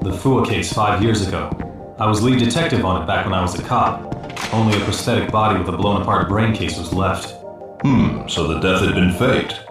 The Fua case five years ago. I was lead detective on it back when I was a cop. Only a prosthetic body with a blown apart brain case was left. Hmm, so the death had been faked.